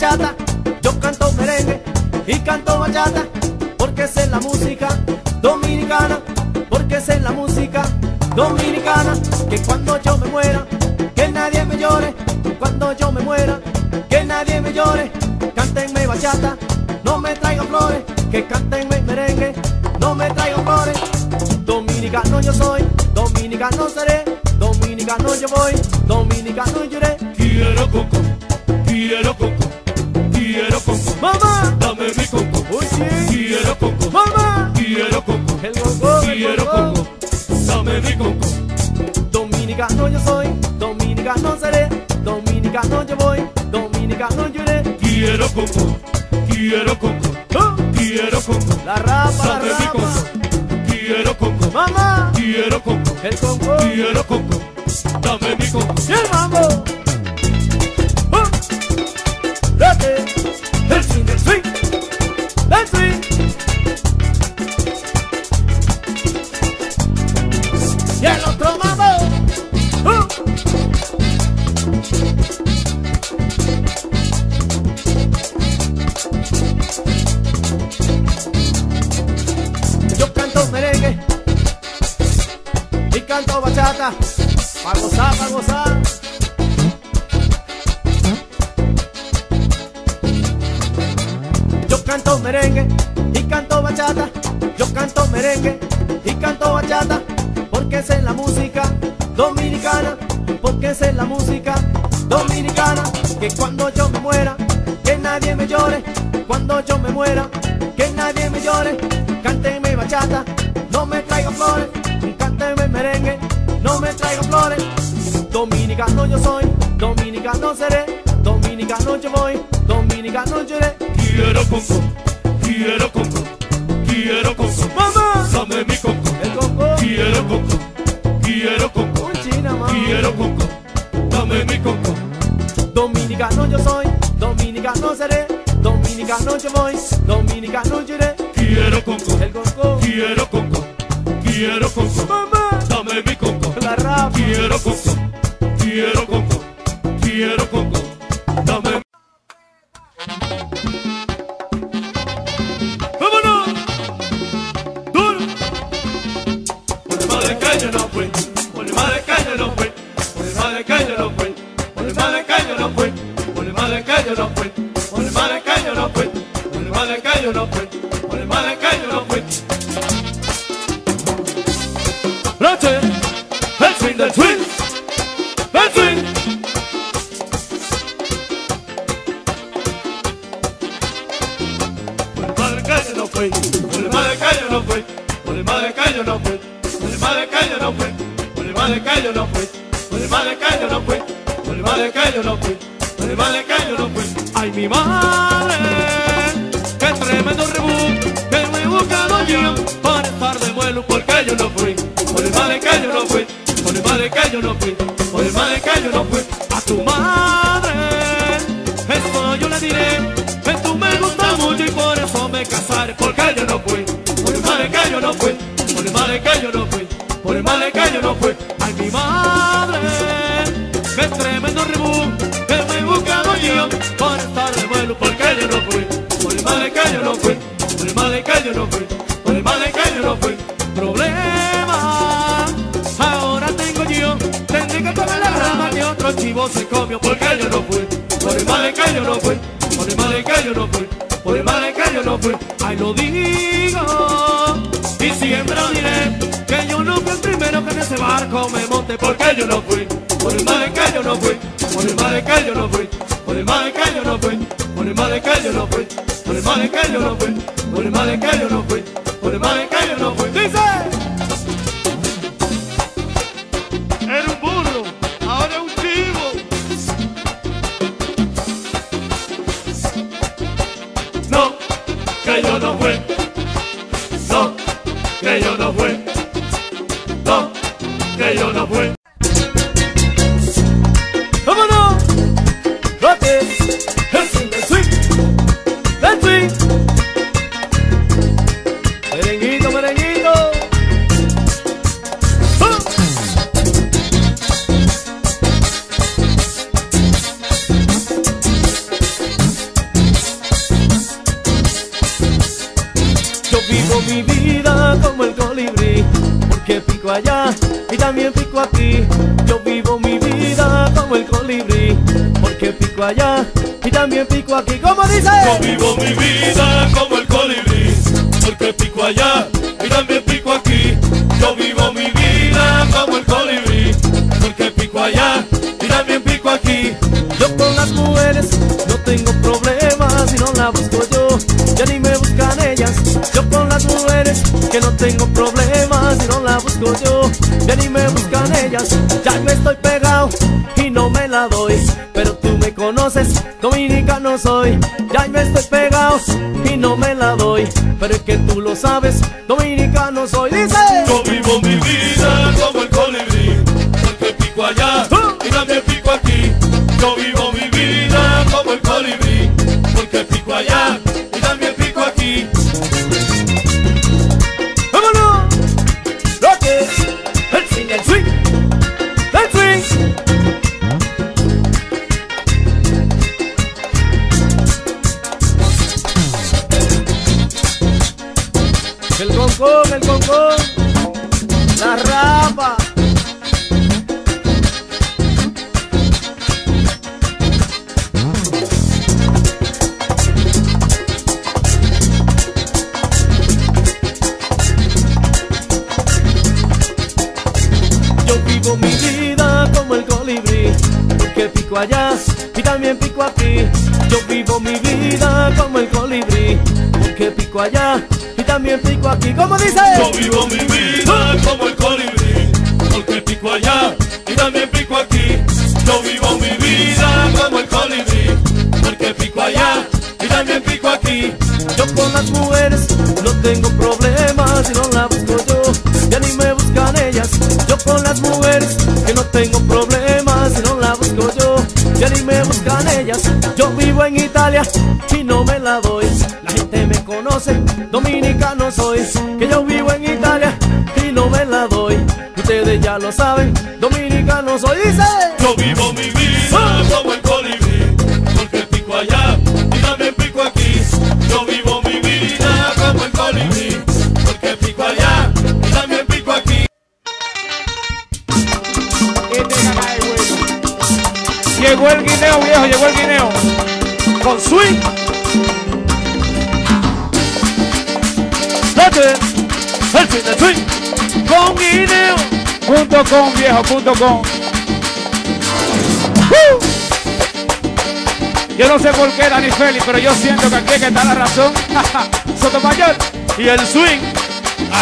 bachata. Yo canto merengue y canto bachata. Porque es la música dominicana. Porque es la música dominicana. Que cuando yo me muera, que nadie me llore. Cuando yo me muera, que nadie me llore. Cántenme bachata, no me traigan flores. Que cántenme merengue, no me traigan flores. Dominicano yo soy, dominicano seré. Dominicano yo voy, dominicano coco, quiero coco, quiero coco. Mamá, Dame mi coco. sí, Quiero coco, mamá, quiero coco. el el Quiero coco. Dame mi coco. Dominicano yo soy, dominicano seré, dominicano yo voy, dominicano yo iré. Quiero coco, quiero coco, ¡Ah! quiero coco. La rapa, la Dame mi rapa, coco. Quiero coco, mamá, quiero coco. el congo Quiero coco. Dame mi coco. Yo canto merengue y canto bachata, yo canto merengue y canto bachata, porque esa es la música dominicana, porque esa es la música dominicana, que cuando yo me muera, que nadie me llore, cuando yo me muera, que nadie me llore, cántenme bachata, no me traigan flores, cántenme merengue, no me traigan flores, dominicano yo soy, dominicano seré, dominicano yo voy, dominicano yo iré, Quiero coco, quiero coco, quiero coco. mamá, Dame mi coco. el coco, Quiero coco, quiero coco. un china mamá, Quiero coco. Dame mi coco. dominicano yo soy, dominicano seré, dominicano yo voy, dominicano yo iré, Quiero coco, el coco, quiero coco, quiero coco. mamá, Dame mi coco. la rapa, Quiero coco, quiero coco, quiero coco. Dame. vámonos, duro, Por el mal de caño no fue, por el mal de caño no fue, por el mal de caño no fue, por el mal de caño no fue, por el mal de caño no fue, por el mal de caño no fue, por el mal de caño no fue, por el mal de caño no fui. A tu madre, esto yo le diré, que tú me gustas mucho y por eso me casaré, porque yo no fui, por el mal de caño no fui, por el mal de caño no fui, por el mal de caño no fui. Ay mi madre, qué tremendo rebú, que me he buscado yo para estar de vuelo porque yo no fui, por el mal de caño no fui, por el mal de caño no fui, que rama que otro chivo se comió porque yo no fui, por el mal de caño no fui, por el mal de caño no fui, por el mal de caño no fui. Ay lo digo y siempre lo diré que yo no fui el primero que en ese barco me monte porque yo no fui, por el mal de caño no fui, por el mal de caño no fui, por el mal de caño no fui, por el mal de caño no fui, por el mal de caño no fui, por el mal de caño no fui, que yo no fui. No, que yo no fui. Pico allá y también pico aquí. ¿Cómo dice? Yo vivo mi vida como el colibrí, porque pico allá y también pico aquí. Yo vivo mi vida como el colibrí, porque pico allá y también pico aquí. Yo con las mujeres no tengo problemas si no la busco yo, ya ni me buscan ellas. Yo con las mujeres que no tengo problemas si no la busco yo, ya ni me buscan ellas. Ya me estoy pegado y no me la doy, pero conoces, dominicano soy. Ya me estoy pegado y no me la doy, pero es que tú lo sabes, dominicano soy. También pico aquí. Yo vivo mi vida como el colibrí, porque pico allá y también pico aquí. ¿Cómo dice? Yo vivo mi vida como el colibrí, porque pico allá y también pico aquí. Yo vivo mi vida como el colibrí, porque pico allá y también pico aquí. Yo con las mujeres no tengo problemas si no la busco yo, ya ni me buscan ellas. Yo con las mujeres Yo vivo en Italia y no me la doy. La gente me conoce, dominicano soy. Que yo vivo en Italia y no me la doy. Ustedes ya lo saben, dominicano soy. Dice. Yo vivo mi vida Llegó el guineo, viejo, llegó el guineo. con swing. Date el fin del swing con guineo. Punto com, viejo, punto com. Yo no sé por qué Dani Félix, pero yo siento que aquí que está la razón. Sotomayor. Y el swing,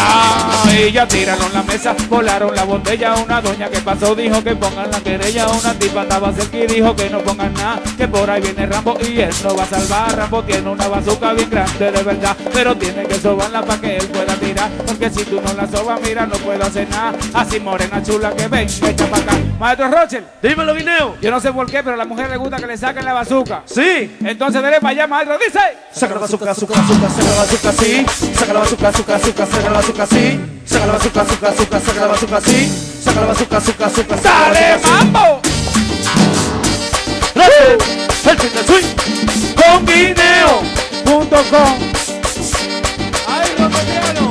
Ah, ella tiraron la mesa, volaron la botella. Una doña que pasó dijo que pongan la querella. Una tipa estaba cerca y dijo que no pongan nada. Que por ahí viene Rambo y él no va a salvar. Rambo tiene una bazooka bien grande de verdad. Pero tiene que sobarla para que él pueda tirar. Porque si tú no la sobas, mira, no puedo hacer nada. Así morena chula que ven, echa para acá. Maestro Rochel, dímelo guineo. yo no sé por qué, pero a la mujer le gusta que le saquen la bazooka. Sí. Entonces dele para allá, maestro. Dice. Saca la bazooka, azúcar, azúcar, saca la bazooka, sí. Saca la bazooka, azúcar, azúcar, saca la bazooka, sí. Saca la bazooka, azúcar, azúcar, saca la bazooka, sí. Saca la bazooka, azúcar, azúcar, saca la ¡Dale, bazooka, sí. mambo! El fin del swing con guineo. Punto com. ¡Ay, Rocotiano!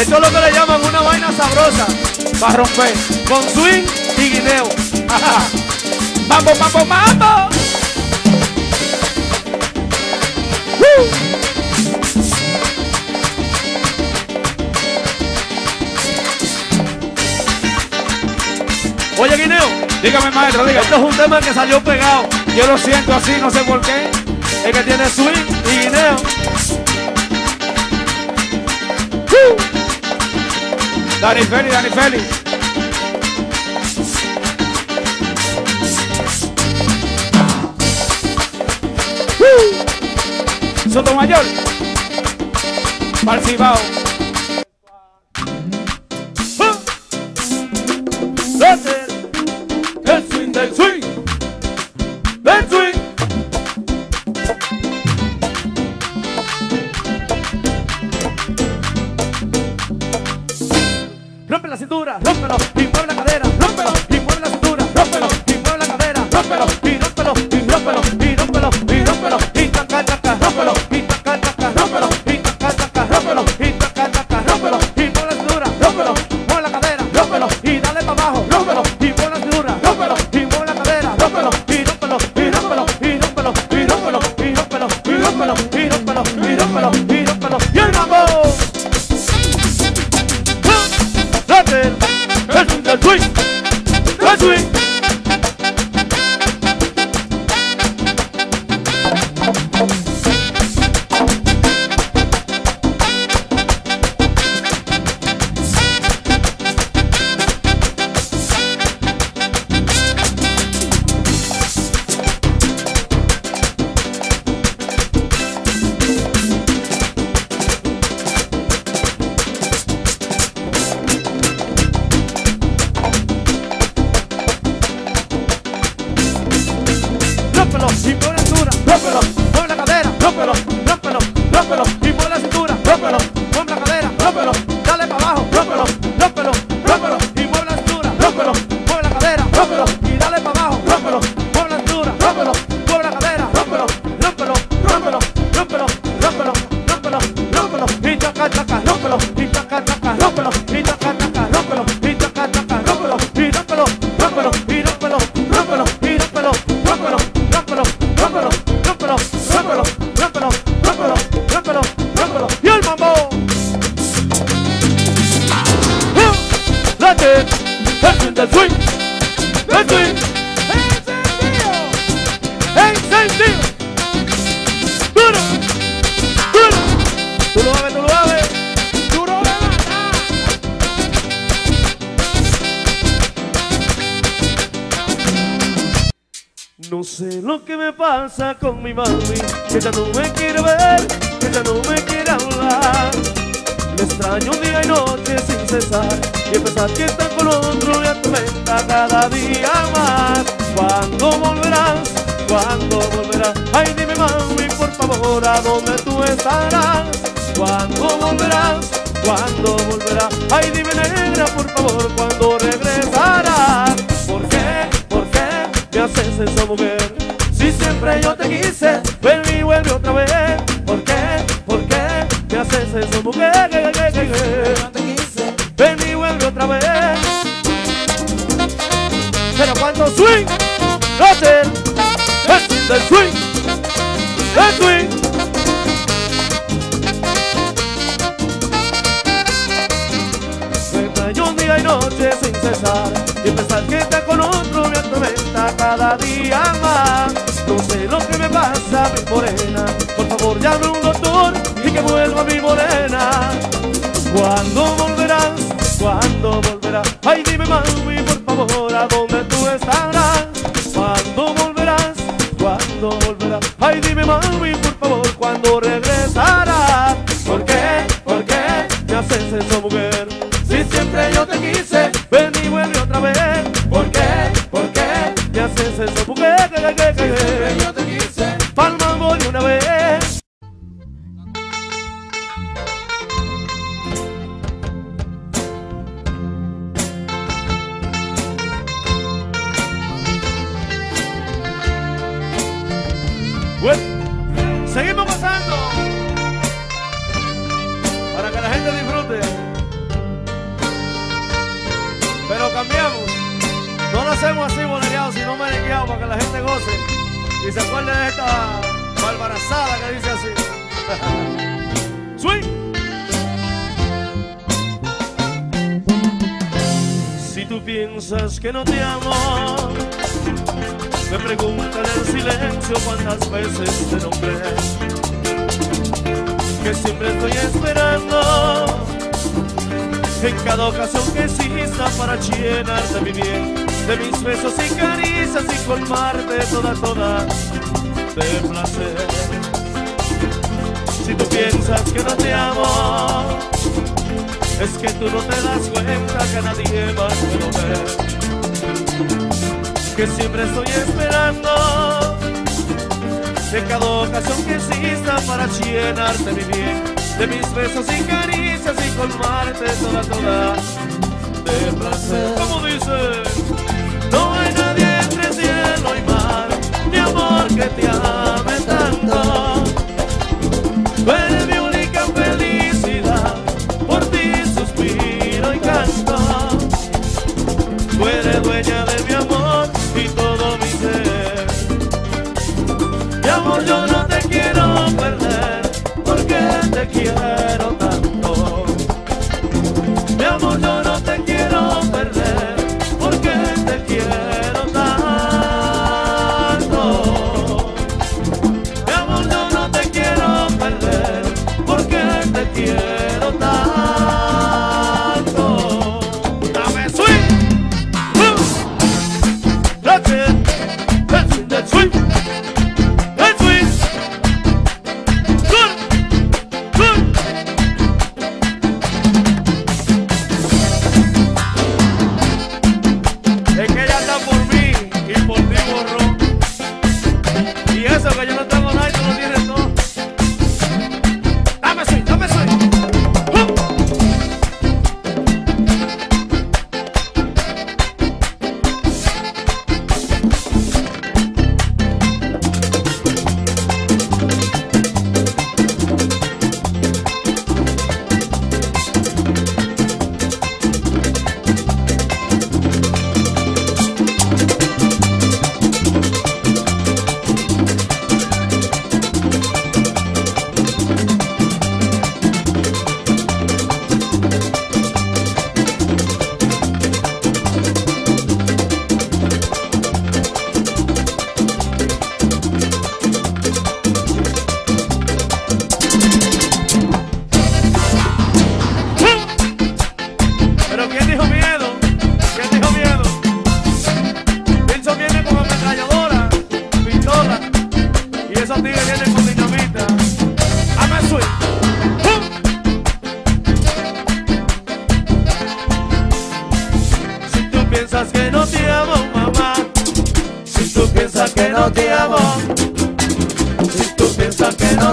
Esto es lo que le llaman una vaina sabrosa. Va a romper. Con swing y guineo. ¡Mambo, mambo, mambo! Dígame, maestro, dígame. esto es un tema que salió pegado. Yo lo siento así, no sé por qué. El que tiene swing y guineo. Dani Feli, Dani Feli. Sotomayor. Parcibao. Pasa con mi mami, que ya no me quiere ver, que ya no me quiere hablar. Me extraño día y noche sin cesar, y a pesar que está con otro me atormenta cada día más. ¿Cuándo volverás? ¿Cuándo volverás? Ay, dime mami, por favor, ¿a dónde tú estarás? ¿Cuándo volverás? ¿Cuándo volverás? Ay, dime negra, por favor, ¿cuándo regresarás? ¿Por qué? ¿Por qué me haces eso, mujer? Si siempre yo te quise, ven y vuelve otra vez. ¿Por qué? ¿Por qué me haces eso, mujer? Ven y vuelve otra vez. Pero cuando swing, hacer el del swing, el swing. Me extraño día y noche sin cesar Y pensar que está con otro me cada día más No sé lo que me pasa, mi morena Por favor llame un doctor y que vuelva mi morena ¿Cuándo volverás? ¿Cuándo volverás? Ay dime mami, por favor, ¿a dónde tú estarás? ¿Cuándo volverás? ¿Cuándo volverás? Ay dime mami, por favor, ¿cuándo regresarás? ¿Por qué? ¿Por qué me haces eso, mujer? Para que la gente goce y se acuerde de esta barbarazada que dice así. Swing. Si tú piensas que no te amo, me preguntan en silencio cuántas veces te nombré. Que siempre estoy esperando en cada ocasión que exista para llenarte mi bien de mis besos y caricias y colmarte toda, toda de placer. Si tú piensas que no te amo, es que tú no te das cuenta que nadie más puedo ver. Que siempre estoy esperando en cada ocasión que exista para llenarte mi bien de mis besos y caricias y colmarte toda, toda de placer. Como dice, no hay nadie entre cielo y mar, mi amor que te ame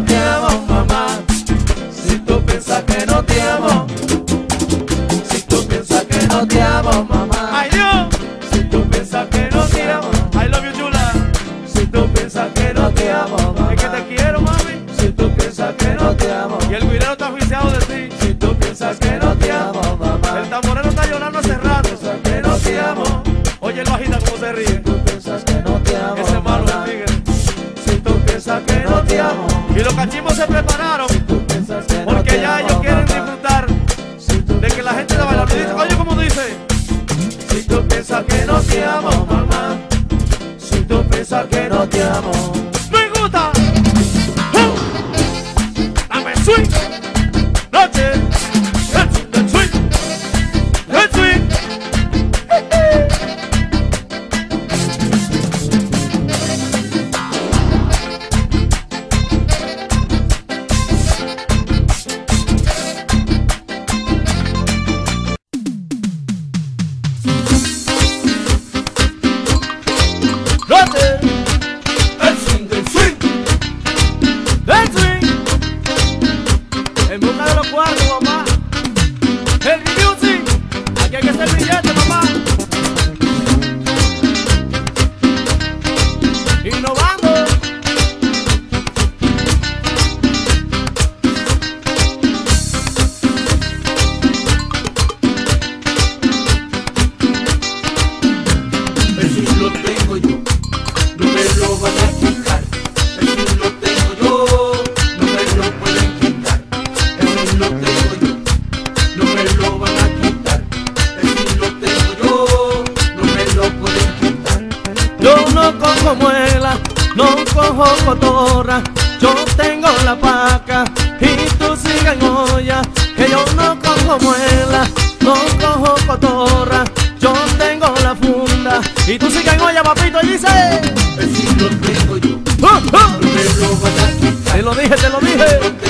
no Machismo se prepararon porque ya ellos quieren disfrutar de que la gente la bailar. Oye, como dice: Si tú piensas que no te amo, mamá, si tú piensas que no te amo. dice. Tengo yo. ¡Ah, ah! Me lo a quitar. Te lo dije, te lo dije.